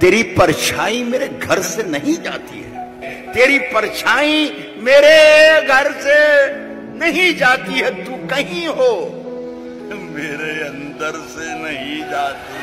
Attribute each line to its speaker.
Speaker 1: तेरी परछाई मेरे घर से नहीं जाती है। तेरी परछाई मेरे घर से नहीं जाती है। तू कहीं हो, मेरे अंदर से नहीं जाती।